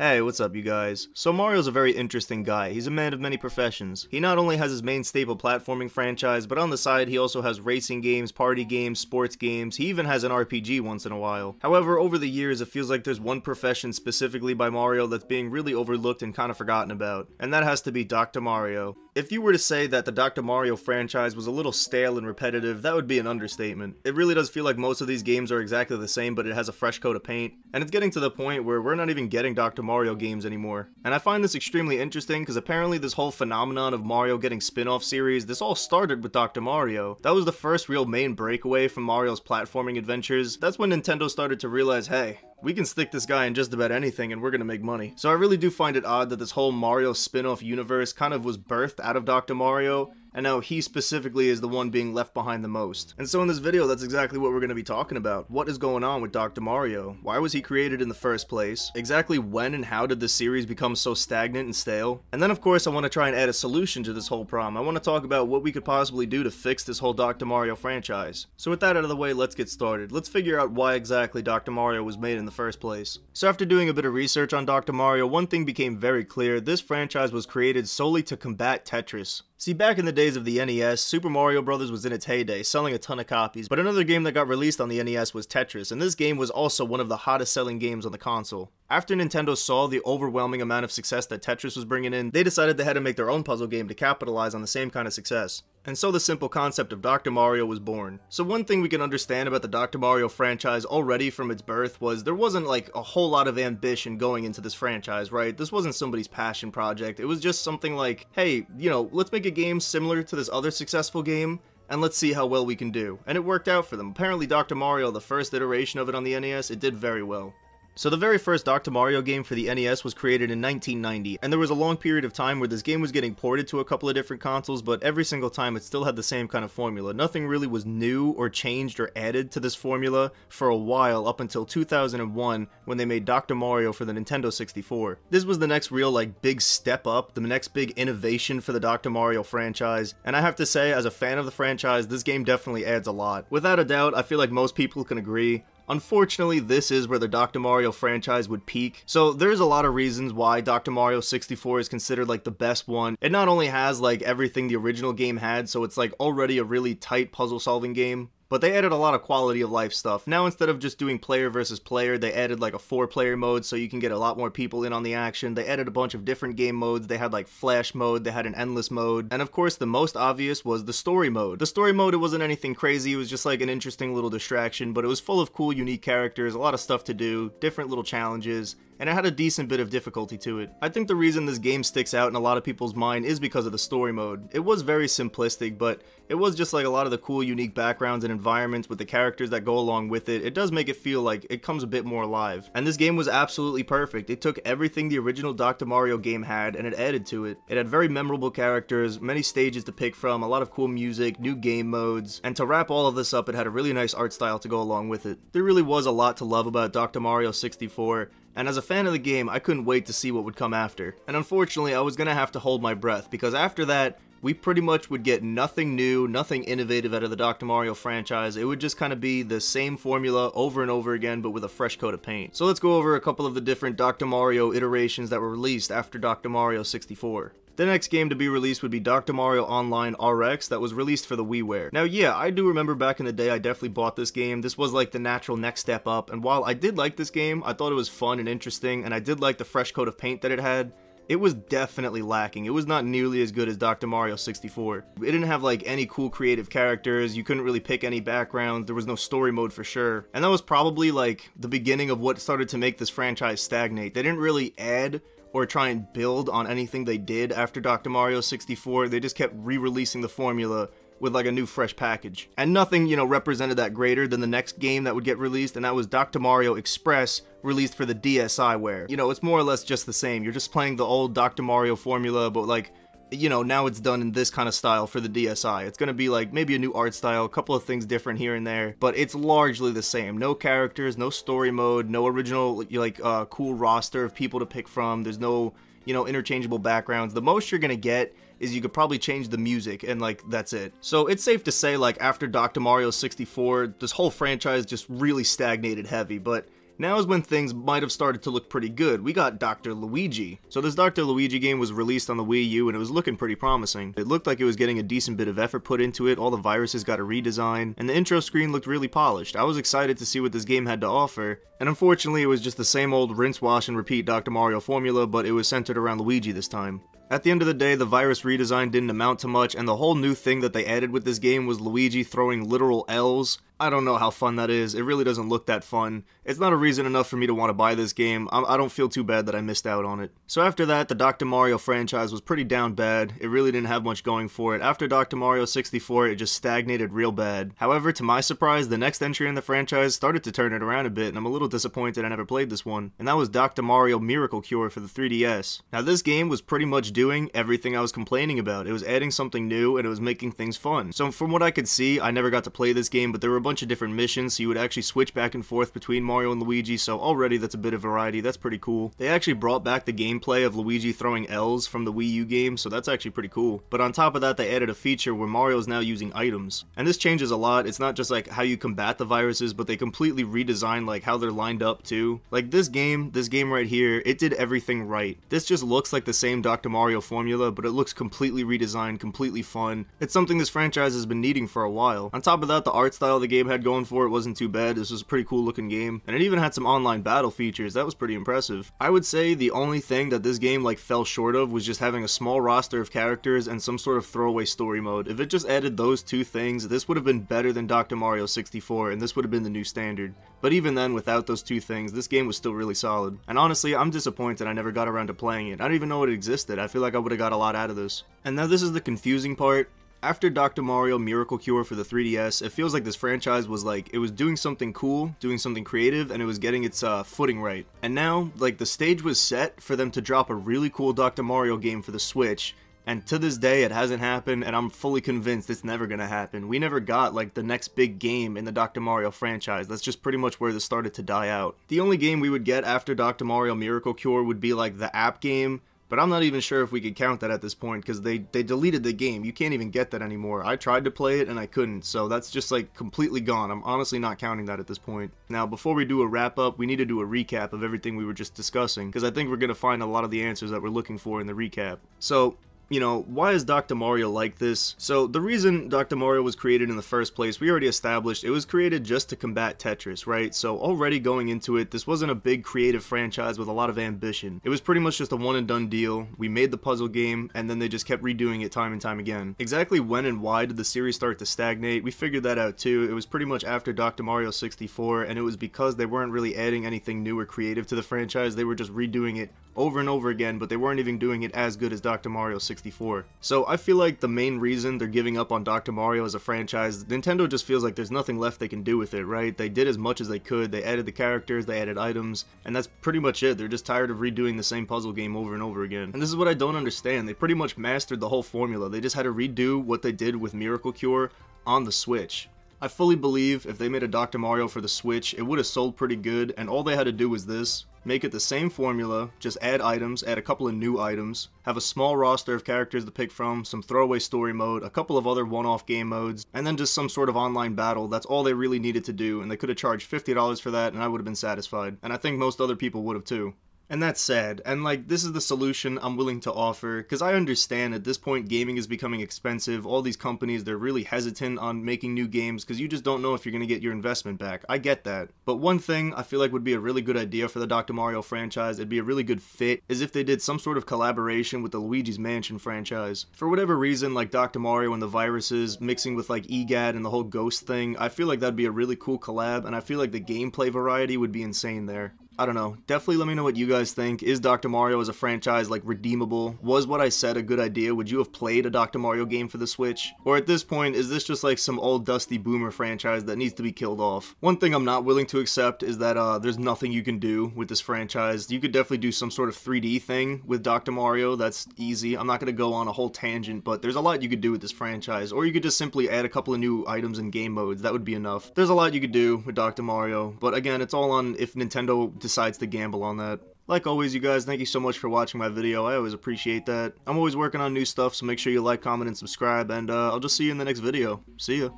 Hey, what's up you guys? So Mario's a very interesting guy. He's a man of many professions. He not only has his main staple platforming franchise, but on the side he also has racing games, party games, sports games, he even has an RPG once in a while. However, over the years it feels like there's one profession specifically by Mario that's being really overlooked and kind of forgotten about, and that has to be Dr. Mario. If you were to say that the Dr. Mario franchise was a little stale and repetitive, that would be an understatement. It really does feel like most of these games are exactly the same, but it has a fresh coat of paint, and it's getting to the point where we're not even getting Dr. Mario games anymore. And I find this extremely interesting because apparently this whole phenomenon of Mario getting spin-off series, this all started with Dr. Mario. That was the first real main breakaway from Mario's platforming adventures. That's when Nintendo started to realize, hey, we can stick this guy in just about anything and we're gonna make money. So I really do find it odd that this whole Mario spin-off universe kind of was birthed out of Dr. Mario and now he specifically is the one being left behind the most. And so in this video, that's exactly what we're going to be talking about. What is going on with Dr. Mario? Why was he created in the first place? Exactly when and how did the series become so stagnant and stale? And then of course I want to try and add a solution to this whole problem. I want to talk about what we could possibly do to fix this whole Dr. Mario franchise. So with that out of the way, let's get started. Let's figure out why exactly Dr. Mario was made in the first place. So after doing a bit of research on Dr. Mario, one thing became very clear. This franchise was created solely to combat Tetris. See, back in the days of the NES, Super Mario Bros. was in its heyday, selling a ton of copies, but another game that got released on the NES was Tetris, and this game was also one of the hottest selling games on the console. After Nintendo saw the overwhelming amount of success that Tetris was bringing in, they decided they had to make their own puzzle game to capitalize on the same kind of success. And so the simple concept of Dr. Mario was born. So one thing we can understand about the Dr. Mario franchise already from its birth was there wasn't like a whole lot of ambition going into this franchise, right? This wasn't somebody's passion project. It was just something like, hey, you know, let's make a game similar to this other successful game and let's see how well we can do. And it worked out for them. Apparently Dr. Mario, the first iteration of it on the NES, it did very well. So the very first Dr. Mario game for the NES was created in 1990, and there was a long period of time where this game was getting ported to a couple of different consoles, but every single time it still had the same kind of formula. Nothing really was new or changed or added to this formula for a while up until 2001 when they made Dr. Mario for the Nintendo 64. This was the next real like big step up, the next big innovation for the Dr. Mario franchise, and I have to say as a fan of the franchise, this game definitely adds a lot. Without a doubt, I feel like most people can agree, Unfortunately, this is where the Dr. Mario franchise would peak, so there's a lot of reasons why Dr. Mario 64 is considered like the best one. It not only has like everything the original game had, so it's like already a really tight puzzle solving game, but they added a lot of quality of life stuff. Now instead of just doing player versus player, they added like a four player mode so you can get a lot more people in on the action. They added a bunch of different game modes. They had like flash mode, they had an endless mode, and of course the most obvious was the story mode. The story mode, it wasn't anything crazy, it was just like an interesting little distraction, but it was full of cool unique characters, a lot of stuff to do, different little challenges, and it had a decent bit of difficulty to it. I think the reason this game sticks out in a lot of people's mind is because of the story mode. It was very simplistic, but it was just like a lot of the cool unique backgrounds and environments with the characters that go along with it. It does make it feel like it comes a bit more alive. And this game was absolutely perfect. It took everything the original Dr. Mario game had and it added to it. It had very memorable characters, many stages to pick from, a lot of cool music, new game modes, and to wrap all of this up, it had a really nice art style to go along with it. There really was a lot to love about Dr. Mario 64, and as a fan of the game, I couldn't wait to see what would come after. And unfortunately, I was gonna have to hold my breath, because after that, we pretty much would get nothing new, nothing innovative out of the Dr. Mario franchise. It would just kind of be the same formula over and over again, but with a fresh coat of paint. So let's go over a couple of the different Dr. Mario iterations that were released after Dr. Mario 64. The next game to be released would be Dr. Mario Online RX that was released for the WiiWare. Now yeah, I do remember back in the day I definitely bought this game. This was like the natural next step up, and while I did like this game, I thought it was fun and interesting, and I did like the fresh coat of paint that it had, it was definitely lacking. It was not nearly as good as Dr. Mario 64. It didn't have like any cool creative characters, you couldn't really pick any backgrounds, there was no story mode for sure. And that was probably like the beginning of what started to make this franchise stagnate. They didn't really add or try and build on anything they did after Dr. Mario 64. They just kept re-releasing the formula with like a new fresh package. And nothing, you know, represented that greater than the next game that would get released, and that was Dr. Mario Express, released for the DSiWare. You know, it's more or less just the same. You're just playing the old Dr. Mario formula, but like you know, now it's done in this kind of style for the DSi. It's gonna be like maybe a new art style, a couple of things different here and there, but it's largely the same. No characters, no story mode, no original like uh, cool roster of people to pick from. There's no you know interchangeable backgrounds. The most you're gonna get is you could probably change the music and like that's it. So it's safe to say like after Dr. Mario 64, this whole franchise just really stagnated heavy, but Now is when things might have started to look pretty good. We got Dr. Luigi. So this Dr. Luigi game was released on the Wii U and it was looking pretty promising. It looked like it was getting a decent bit of effort put into it, all the viruses got a redesign, and the intro screen looked really polished. I was excited to see what this game had to offer, and unfortunately it was just the same old rinse, wash, and repeat Dr. Mario formula, but it was centered around Luigi this time. At the end of the day, the virus redesign didn't amount to much, and the whole new thing that they added with this game was Luigi throwing literal L's I don't know how fun that is. It really doesn't look that fun. It's not a reason enough for me to want to buy this game. I, I don't feel too bad that I missed out on it. So after that, the Dr. Mario franchise was pretty down bad. It really didn't have much going for it. After Dr. Mario 64, it just stagnated real bad. However, to my surprise, the next entry in the franchise started to turn it around a bit, and I'm a little disappointed I never played this one. And that was Dr. Mario Miracle Cure for the 3DS. Now this game was pretty much doing everything I was complaining about. It was adding something new, and it was making things fun. So from what I could see, I never got to play this game, but there were a bunch of different missions, so you would actually switch back and forth between Mario and Luigi, so already that's a bit of variety, that's pretty cool. They actually brought back the gameplay of Luigi throwing L's from the Wii U game, so that's actually pretty cool. But on top of that, they added a feature where Mario is now using items. And this changes a lot, it's not just like how you combat the viruses, but they completely redesign like how they're lined up too. Like this game, this game right here, it did everything right. This just looks like the same Dr. Mario formula, but it looks completely redesigned, completely fun. It's something this franchise has been needing for a while. On top of that, the art style the game had going for it wasn't too bad. This was a pretty cool looking game. And it even had some online battle features. That was pretty impressive. I would say the only thing that this game like fell short of was just having a small roster of characters and some sort of throwaway story mode. If it just added those two things, this would have been better than Dr. Mario 64 and this would have been the new standard. But even then, without those two things, this game was still really solid. And honestly, I'm disappointed I never got around to playing it. I don't even know it existed. I feel like I would have got a lot out of this. And now this is the confusing part. After Dr. Mario Miracle Cure for the 3DS, it feels like this franchise was like, it was doing something cool, doing something creative, and it was getting its uh, footing right. And now, like, the stage was set for them to drop a really cool Dr. Mario game for the Switch, and to this day, it hasn't happened, and I'm fully convinced it's never gonna happen. We never got, like, the next big game in the Dr. Mario franchise. That's just pretty much where this started to die out. The only game we would get after Dr. Mario Miracle Cure would be, like, the app game, but I'm not even sure if we could count that at this point because they, they deleted the game. You can't even get that anymore. I tried to play it and I couldn't, so that's just like completely gone. I'm honestly not counting that at this point. Now, before we do a wrap up, we need to do a recap of everything we were just discussing because I think we're going to find a lot of the answers that we're looking for in the recap. So, you know, why is Dr. Mario like this? So, the reason Dr. Mario was created in the first place, we already established, it was created just to combat Tetris, right? So, already going into it, this wasn't a big creative franchise with a lot of ambition. It was pretty much just a one and done deal. We made the puzzle game, and then they just kept redoing it time and time again. Exactly when and why did the series start to stagnate? We figured that out too. It was pretty much after Dr. Mario 64, and it was because they weren't really adding anything new or creative to the franchise. They were just redoing it over and over again, but they weren't even doing it as good as Dr. Mario 64. So I feel like the main reason they're giving up on Dr. Mario as a franchise, Nintendo just feels like there's nothing left they can do with it, right? They did as much as they could, they added the characters, they added items, and that's pretty much it. They're just tired of redoing the same puzzle game over and over again. And this is what I don't understand. They pretty much mastered the whole formula. They just had to redo what they did with Miracle Cure on the Switch. I fully believe if they made a Dr. Mario for the Switch, it would have sold pretty good, and all they had to do was this, Make it the same formula, just add items, add a couple of new items, have a small roster of characters to pick from, some throwaway story mode, a couple of other one-off game modes, and then just some sort of online battle. That's all they really needed to do, and they could have charged $50 for that, and I would have been satisfied. And I think most other people would have too. And that's sad. And like, this is the solution I'm willing to offer, because I understand at this point gaming is becoming expensive. All these companies, they're really hesitant on making new games because you just don't know if you're going to get your investment back. I get that. But one thing I feel like would be a really good idea for the Dr. Mario franchise, it'd be a really good fit, is if they did some sort of collaboration with the Luigi's Mansion franchise. For whatever reason, like Dr. Mario and the viruses mixing with like EGAD and the whole ghost thing, I feel like that'd be a really cool collab, and I feel like the gameplay variety would be insane there. I don't know. Definitely let me know what you guys think. Is Dr. Mario as a franchise like redeemable? Was what I said a good idea? Would you have played a Dr. Mario game for the Switch? Or at this point, is this just like some old dusty boomer franchise that needs to be killed off? One thing I'm not willing to accept is that uh, there's nothing you can do with this franchise. You could definitely do some sort of 3D thing with Dr. Mario. That's easy. I'm not going to go on a whole tangent, but there's a lot you could do with this franchise. Or you could just simply add a couple of new items and game modes. That would be enough. There's a lot you could do with Dr. Mario, but again, it's all on if Nintendo decides to gamble on that. Like always, you guys, thank you so much for watching my video. I always appreciate that. I'm always working on new stuff, so make sure you like, comment, and subscribe, and uh, I'll just see you in the next video. See ya.